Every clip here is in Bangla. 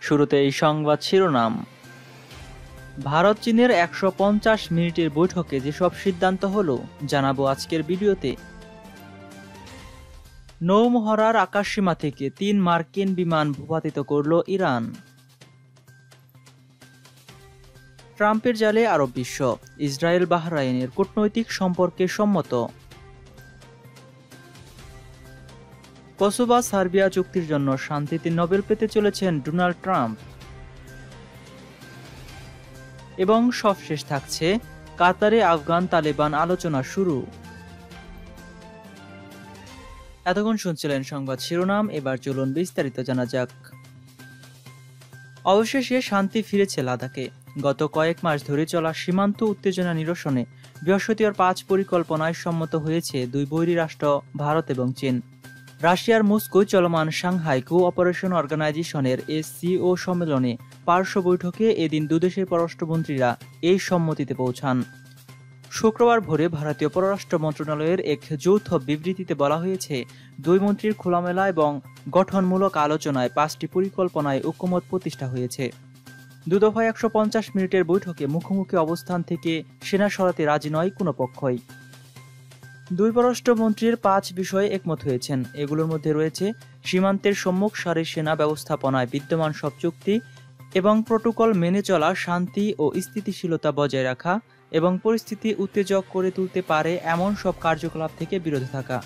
শুরুতে এই সংবাদ শিরোনাম। ভারত চীনের একশো পঞ্চাশ মিনিটের বৈঠকে যেসব সিদ্ধান্ত হলো, জানাব আজকের ভিডিওতে। নৌমহড়ার আকাশসীমা থেকে তিন মার্কিন বিমান ভূপাতিত করল ইরান। ট্রাম্পের জালে আরব বিশ্ব। ইসরায়েল, বাহরাইনের কূটনৈতিক সম্পর্কে সম্মত। কসোভা সার্বিয়া চুক্তির জন্য শান্তিতে নোবেল পেতে চলেছেন ডোনাল্ড ট্রাম্প। এবং সবশেষ থাকছে কাতারে আফগান তালেবান আলোচনা শুরু। এতক্ষণ শুনছিলেন সংবাদ শিরোনাম, এবার চলুন বিস্তারিত জানা যাক। অবশেষে শান্তি ফিরেছে লাদাখে। গত কয়েক মাস ধরে চলা সীমান্ত উত্তেজনা নিরসনে বৃহস্পতিবার পাঁচ পরিকল্পনায় সম্মত হয়েছে দুই বৈরী রাষ্ট্র, ভারত এবং চীন। রাশিয়ার মস্কো চলমান সাংহাই কো অপারেশন অর্গানাইজেশনের এসসিও সম্মেলনে পার্শ্ব বৈঠকে এদিন দুদেশের পররাষ্ট্রমন্ত্রীরা এই সম্মতিতে পৌঁছান। শুক্রবার ভোরে ভারতীয় পররাষ্ট্র মন্ত্রণালয়ের এক যৌথ বিবৃতিতে বলা হয়েছে, দুই মন্ত্রীর খোলামেলা এবং গঠনমূলক আলোচনায় পাঁচটি পরিকল্পনায় ঐক্যমত প্রতিষ্ঠা হয়েছে। দুদফায় একশো পঞ্চাশ মিনিটের বৈঠকে মুখোমুখি অবস্থান থেকে সেনা সরাতে রাজি নয় কোনো পক্ষই। দুই পররাষ্ট্রমন্ত্রীর পাঁচ বিষয়ে একমত হয়েছেন। এগুলোর মধ্যে রয়েছে সীমান্তের সম্মুখ সারির সেনা ব্যবস্থাপনায় বিদ্যমান সব চুক্তি এবং প্রোটোকল মেনে চলা শান্তি ও স্থিতিশীলতা বজায় রাখা এবং পরিস্থিতি উত্তেজক করে তুলতে পারে এমন সব কার্যকলাপ থেকে বিরত থাকা।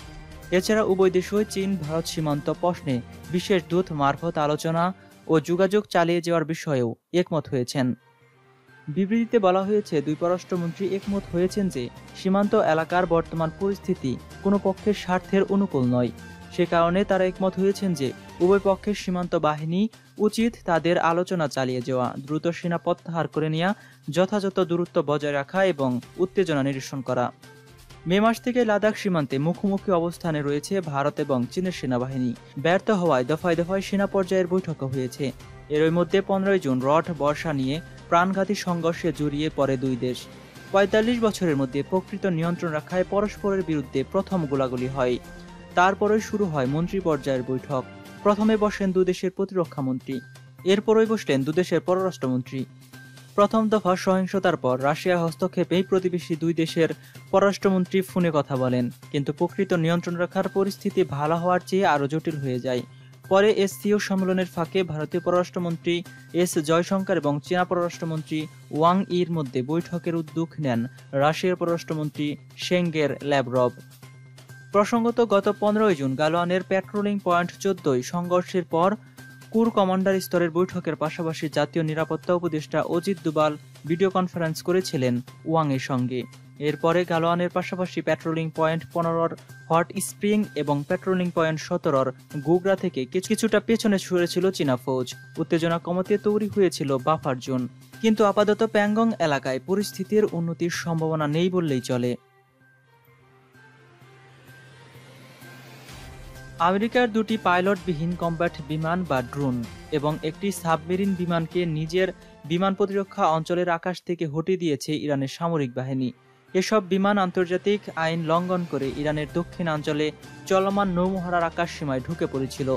এছাড়া উভয় দেশই চীন, ভারত সীমান্ত প্রশ্নে বিশেষ দূত মারফত আলোচনা ও যোগাযোগ চালিয়ে যাওয়ার বিষয়েও একমত হয়েছেন। বিবৃতিতে বলা হয়েছে, দুই পররাষ্ট্রমন্ত্রী একমত হয়েছেন যে সীমান্ত এলাকার বর্তমান পরিস্থিতি কোনো পক্ষের স্বার্থের অনুকূল নয়। সে কারণে তারা একমত হয়েছেন যে উভয় পক্ষের সীমান্ত বাহিনী উচিত তাদের আলোচনা চালিয়ে যাওয়া, দ্রুত সেনা প্রত্যাহার করে নেওয়া যথাযথ দূরত্ব বজায় রাখা এবং উত্তেজনা নিরসন করা। মে মাস থেকে লাদাখ সীমান্তে মুখোমুখি অবস্থানে রয়েছে ভারত এবং চীনের সেনাবাহিনী। ব্যর্থ হওয়ায় দফায় দফায় সেনা পর্যায়ের বৈঠকও হয়েছে। এরই মধ্যে পনেরোই জুন রড বর্ষা নিয়ে প্রাণঘাতী সংঘর্ষে জড়িয়ে পড়ে দুই দেশ। পঁয়তাল্লিশ বছরের মধ্যে প্রকৃত নিয়ন্ত্রণ রাখায় পরস্পরের বিরুদ্ধে প্রথম গোলাগুলি হয়। তারপরে শুরু হয় মন্ত্রী পর্যায়ের বৈঠক। প্রথমে বসেন দুদেশের প্রতিরক্ষা মন্ত্রী, এরপরই বসলেন দুদেশের পররাষ্ট্রমন্ত্রী প্রথম দফা সহিংসতার পর রাশিয়া হস্তক্ষেপেই প্রতিবেশী দুই দেশের পররাষ্ট্রমন্ত্রী ফোনে কথা বলেন, কিন্তু প্রকৃত নিয়ন্ত্রণ রাখার পরিস্থিতি ভালো হওয়ার চেয়ে আরও জটিল হয়ে যায়। পরে এসসিও সম্মেলনের ফাঁকে ভারতীয় পররাষ্ট্রমন্ত্রী এস জয়শঙ্কর এবং চীনা পররাষ্ট্রমন্ত্রী ওয়াং ইর মধ্যে বৈঠকের উদ্যোগ নেন রাশিয়ার পররাষ্ট্রমন্ত্রী শেঙ্গের ল্যাবরব। প্রসঙ্গত, গত পনেরোই জুন গালোয়ানের পেট্রোলিং পয়েন্ট চোদ্দই সংঘর্ষের পর কুর কমান্ডার স্তরের বৈঠকের পাশাপাশি জাতীয় নিরাপত্তা উপদেষ্টা অজিত দুবাল ভিডিও কনফারেন্স করেছিলেন ওয়াং এর সঙ্গে। এরপরে গালোয়ানের পাশাপাশি পেট্রোলিং পয়েন্ট পনেরোর হট স্প্রিং এবং পেট্রোলিং পয়েন্ট সতেরোর গুগরা থেকে কিছু কিছুটা পেছনে সরেছিল চীনা ফৌজ। উত্তেজনা কমাতে তৈরি হয়েছিল বাফার জোন। কিন্তু আপাতত প্যাংগং এলাকায় পরিস্থিতির উন্নতির সম্ভাবনা নেই বললেই চলে। আমেরিকার দুটি পাইলটবিহীন কম্ব্যাট বিমান বা ড্রোন এবং একটি সাবমেরিন বিমানকে নিজের বিমান প্রতিরক্ষা অঞ্চলের আকাশ থেকে হটিয়ে দিয়েছে ইরানের সামরিক বাহিনী। এসব বিমান আন্তর্জাতিক আইন লঙ্ঘন করে ইরানের দক্ষিণাঞ্চলে চলমান নৌমহড়ার আকাশ সীমায় ঢুকে পড়েছিল।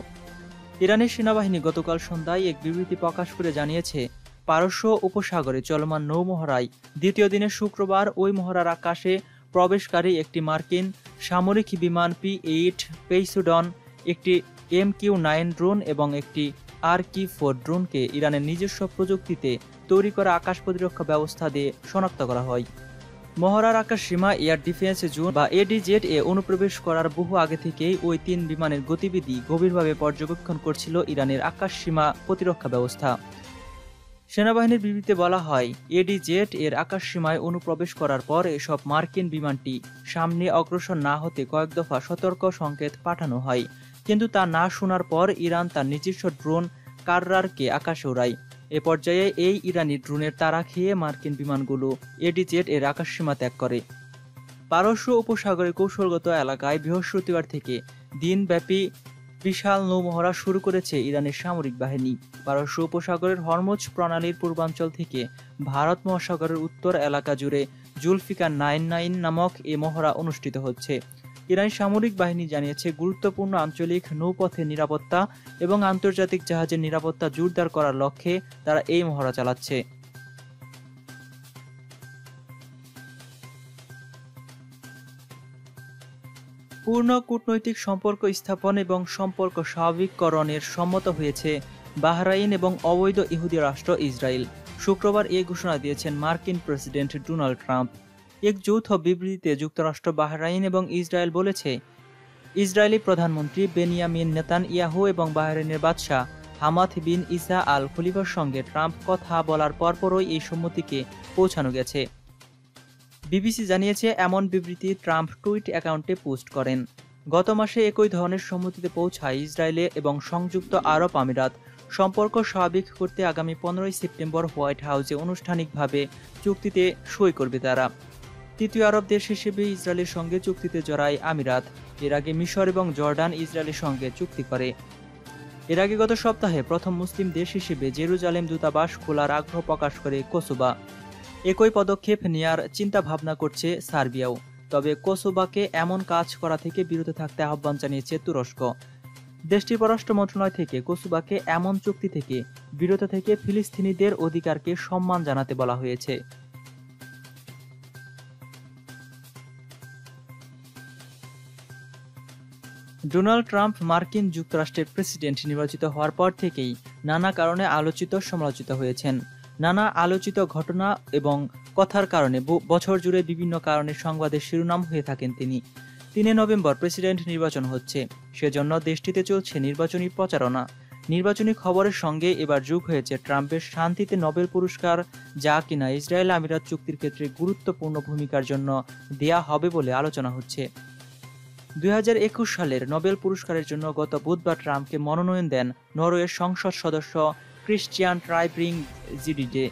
ইরানের সেনাবাহিনী গতকাল সন্ধ্যায় এক বিবৃতি প্রকাশ করে জানিয়েছে, পারস্য উপসাগরে চলমান নৌমহড়ায় দ্বিতীয় দিনে শুক্রবার ওই মহড়ার আকাশে প্রবেশকারী একটি মার্কিন সামরিক বিমান পি এইট পেইসুডন, একটি এম কিউ নাইন ড্রোন এবং একটি আর কি ফোর ড্রোনকে ইরানের নিজস্ব প্রযুক্তিতে তৈরি করা আকাশ প্রতিরক্ষা ব্যবস্থা দিয়ে শনাক্ত করা হয়। মহড়ার আকাশ সীমা, এয়ার ডিফেন্স জোন বা এডিজেড এ অনুপ্রবেশ করার বহু আগে থেকেই ওই তিন বিমানের গতিবিধি গভীরভাবে পর্যবেক্ষণ করছিল ইরানের আকাশ সীমা প্রতিরক্ষা ব্যবস্থা। সেনাবাহিনীর বিবৃতিতে বলা হয় এডি জেট এর আকাশ সীমায় অনুপ্রবেশ করার পর এসব মার্কিন বিমানটি সামনে অগ্রসর না হতে কয়েক দফা সতর্ক সংকেত পাঠানো হয়। কিন্তু তা না শোনার পর ইরান তার নিজস্ব ড্রোন কাররারকে আকাশে ওড়ায় এ পর্যায়ে এই ইরানি ড্রোনের তারা খেয়ে মার্কিন বিমানগুলো এডি জেট এর আকাশসীমা ত্যাগ করে। পারস্য উপসাগরের কৌশলগত এলাকায় বৃহস্পতিবার থেকে দিনব্যাপী বিশাল নৌমহড়া শুরু করেছে ইরানের সামরিক বাহিনী। পারস্য উপসাগরের হরমোজ প্রণালীর পূর্বাঞ্চল থেকে ভারত মহাসাগরের উত্তর এলাকা জুড়ে জুলফিকার নাইন নাইন নামক এ মহড়া অনুষ্ঠিত হচ্ছে। ইরান সামরিক বাহিনী জানিয়েছে গুরুত্বপূর্ণ আঞ্চলিক নৌপথের নিরাপত্তা এবং আন্তর্জাতিক জাহাজের নিরাপত্তা জোরদার করার লক্ষ্যে তারা এই মহড়া চালাচ্ছে। পূর্ণ কূটনৈতিক সম্পর্ক স্থাপন এবং সম্পর্ক স্বাভাবিককরণের সম্মত হয়েছে বাহরাইন এবং অবৈধ ইহুদি রাষ্ট্র ইসরায়েল। শুক্রবার এ ঘোষণা দিয়েছেন মার্কিন প্রেসিডেন্ট ডোনাল্ড ট্রাম্প। এক যৌথ বিবৃতিতে যুক্তরাষ্ট্র, বাহরাইন এবং ইসরায়েল বলেছে, ইসরায়েলি প্রধানমন্ত্রী বেনিয়ামিন নেতান ইয়াহু এবং বাহরাইনের বাদশাহ হামাদ বিন ইসা আল খলিফার সঙ্গে ট্রাম্প কথা বলার পরপরই এই সম্মতিকে পৌঁছানো গেছে। বিবিসি জানিয়েছে, এমন বিবৃতি ট্রাম্প টুইট অ্যাকাউন্টে পোস্ট করেন। গত মাসে একই ধরনের সম্মতিতে পৌঁছায় ইসরায়েলে এবং সংযুক্ত আরব আমিরাত। সম্পর্ক স্বাভাবিক করতে আগামী পনেরোই সেপ্টেম্বর হোয়াইট হাউসে আনুষ্ঠানিকভাবে চুক্তিতে সই করবে তারা। তৃতীয় আরব দেশ হিসেবে ইসরায়েলের সঙ্গে চুক্তিতে জড়ায় আমিরাত। এর আগে মিশর এবং জর্ডান ইসরায়েলের সঙ্গে চুক্তি করে। এর আগে গত সপ্তাহে প্রথম মুসলিম দেশ হিসেবে জেরুজালেম দূতাবাস খোলার আগ্রহ প্রকাশ করে কোসোবা একই পদক্ষেপ নেয়ার চিন্তা ভাবনা করছে সার্বিয়াও। তবে কোসোবাকে এমন কাজ করা থেকে বিরত থাকতে আহ্বান জানিয়েছে তুরস্ক। দেশটির পররাষ্ট্র মন্ত্রণালয় থেকে কোসোবাকে এমন চুক্তি থেকে বিরত থেকে ফিলিস্তিনিদের অধিকারকে সম্মান জানাতে বলা হয়েছে। ডোনাল্ড ট্রাম্প মার্কিন যুক্তরাষ্ট্রের প্রেসিডেন্ট নির্বাচিত হওয়ার পর থেকেই নানা কারণে আলোচিত সমালোচিত হয়েছেন। নানা আলোচিত ঘটনা এবং কথার কারণে বছর জুড়ে বিভিন্ন কারণে সংবাদের শিরোনাম হয়ে থাকেন তিনি। তিনে নভেম্বর প্রেসিডেন্ট নির্বাচন হচ্ছে। সেজন্য দেশটিতে চলছে নির্বাচনী প্রচারণা। নির্বাচনী খবরের সঙ্গে এবার যুগ হয়েছে ট্রাম্পের শান্তিতে নোবেল পুরস্কার, যা কিনা ইসরায়েল আমিরাত চুক্তির ক্ষেত্রে গুরুত্বপূর্ণ ভূমিকার জন্য দেয়া হবে বলে আলোচনা হচ্ছে। দুই হাজার একুশ সালের নোবেল পুরস্কারের জন্য গত বুধবার ট্রাম্পকে মনোনয়ন দেন নরওয়ের সংসদ সদস্য ক্রিশ্চিয়ান ট্রাইব্রিং জিডিডে।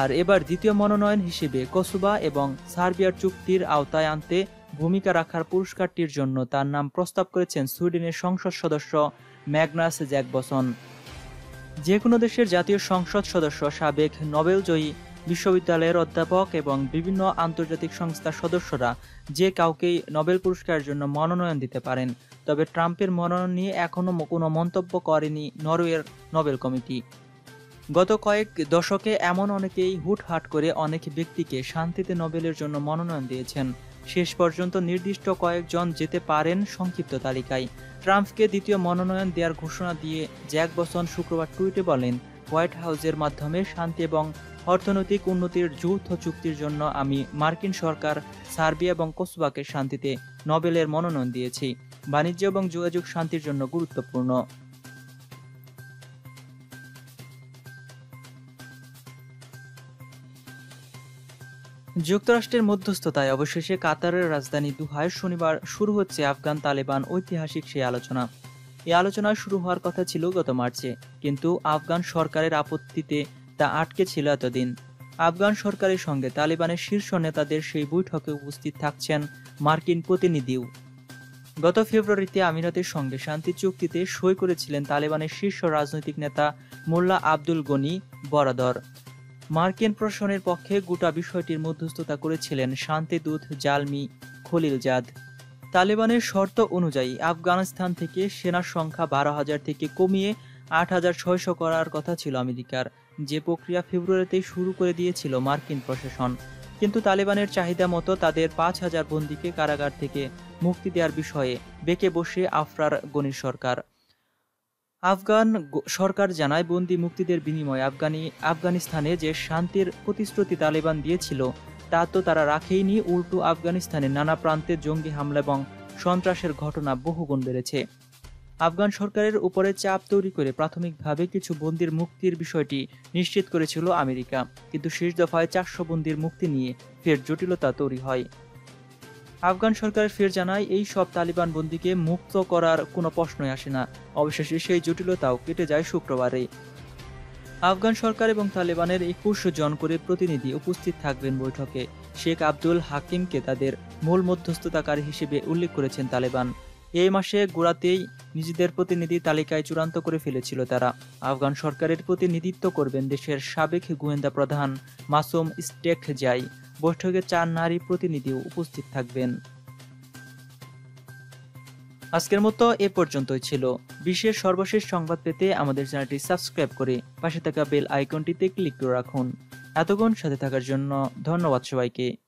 আর এবার দ্বিতীয় মনোনয়ন হিসেবে কসুবা এবং সার্বিয়ার চুক্তির আওতায় আনতে ভূমিকা রাখার পুরস্কারটির জন্য তার নাম প্রস্তাব করেছেন সুইডেনের সংসদ সদস্য ম্যাগনাস জ্যাকবসন। যে কোনো দেশের জাতীয় সংসদ সদস্য সাবেক নোবেল জয়ী বিশ্ববিদ্যালয়ের অধ্যাপক এবং বিভিন্ন আন্তর্জাতিক সংস্থার সদস্যরা যে কাউকেই নোবেল পুরস্কারের জন্য মনোনয়ন দিতে পারেন। তবে ট্রাম্পের মনোনয়ন নিয়ে এখনও কোনো মন্তব্য করেনি নরওয়ের নোবেল কমিটি। গত কয়েক দশকে এমন অনেকেই হুটহাট করে অনেক ব্যক্তিকে শান্তিতে নোবেলের জন্য মনোনয়ন দিয়েছেন। শেষ পর্যন্ত নির্দিষ্ট কয়েকজন যেতে পারেন সংক্ষিপ্ত তালিকায়। ট্রাম্পকে দ্বিতীয় মনোনয়ন দেওয়ার ঘোষণা দিয়ে জ্যাক বসন শুক্রবার টুইটে বলেন, হোয়াইট হাউসের মাধ্যমে শান্তি এবং অর্থনৈতিক উন্নতির যৌথ চুক্তির জন্য আমি মার্কিন সরকার, সার্বিয়া এবং কোসোভাকে শান্তিতে নোবেলের মনোনয়ন দিয়েছি। বাণিজ্য এবং যোগাযোগ শান্তির জন্য গুরুত্বপূর্ণ। যুক্তরাষ্ট্রের মধ্যস্থতায় অবশেষে কাতারের রাজধানী দুহায় শনিবার শুরু হচ্ছে আফগান তালেবান ঐতিহাসিক সেই আলোচনা। এই আলোচনা শুরু হওয়ার কথা ছিল গত মার্চে, কিন্তু আফগান সরকারের আপত্তিতে তা আটকে ছিল এতদিন। আফগান সরকারের সঙ্গে তালেবানের শীর্ষ নেতাদের সেই বৈঠকে উপস্থিত থাকছেন মার্কিন প্রতিনিধিও। গত ফেব্রুয়ারিতে আমিরাতের সঙ্গে শান্তি চুক্তিতে সই করেছিলেন তালেবানের শীর্ষ রাজনৈতিক নেতা মোল্লা আব্দুল গনি বরাদর। মার্কিন প্রশাসনের পক্ষে গোটা বিষয়টির মধ্যস্থতা করেছিলেন শান্তিদূত জালমি খলিলজাদ। তালেবানের শর্ত অনুযায়ী আফগানিস্তান থেকে সেনার সংখ্যা বারো হাজার থেকে কমিয়ে আট হাজার ছয়শো করার কথা ছিল আমেরিকার। যে প্রক্রিয়া ফেব্রুয়ারিতেই শুরু করে দিয়েছিল মার্কিন প্রশাসন। কিন্তু তালেবানের চাহিদা মতো তাদের পাঁচ হাজার বন্দীকে কারাগার থেকে মুক্তি দেওয়ার বিষয়ে বেঁকে বসে আফরার গনির সরকার। আফগান সরকার জানায়, বন্দি মুক্তিদের বিনিময়ে আফগানি, আফগানিস্তানে যে শান্তির প্রতিশ্রুতি তালেবান দিয়েছিল, তা তো তারা রাখেইনি, উল্টো আফগানিস্তানের নানা প্রান্তে জঙ্গি হামলা এবং সন্ত্রাসের ঘটনা বহুগুণ বেড়েছে। আফগান সরকারের উপরে চাপ তৈরি করে প্রাথমিকভাবে কিছু বন্দির মুক্তির বিষয়টি নিশ্চিত করেছিল আমেরিকা। কিন্তু শেষ দফায় চারশো বন্দির মুক্তি নিয়ে ফের জটিলতা তৈরি হয়। আফগান সরকারের ফের জানায়, এই সব তালিবান বন্দীকে মুক্ত করার কোনো প্রশ্নই আসে না। অবশেষে সেই জটিলতাও কেটে যায় শুক্রবারে। আফগান সরকার এবং তালেবানের একুশ জন করে প্রতিনিধি উপস্থিত থাকবেন বৈঠকে। শেখ আব্দুল হাকিমকে তাদের মূল মধ্যস্থতাকারী হিসেবে উল্লেখ করেছেন তালেবান। এই মাসে গোড়াতেই নিজেদের প্রতিনিধি তালিকায় চূড়ান্ত করে ফেলেছিল তারা। আফগান সরকারের প্রতিনিধিত্ব করবেন দেশের সাবেক গোয়েন্দা প্রধান মাসুম স্টেক জাই বৈঠকে চার নারী প্রতিনিধিও উপস্থিত থাকবেন। আজকের মতো এ পর্যন্তই ছিল। বিশ্বের সর্বশেষ সংবাদ পেতে আমাদের চ্যানেলটি সাবস্ক্রাইব করে পাশে থাকা বেল আইকনটিতে ক্লিক করে রাখুন। এতক্ষণ সাথে থাকার জন্য ধন্যবাদ সবাইকে।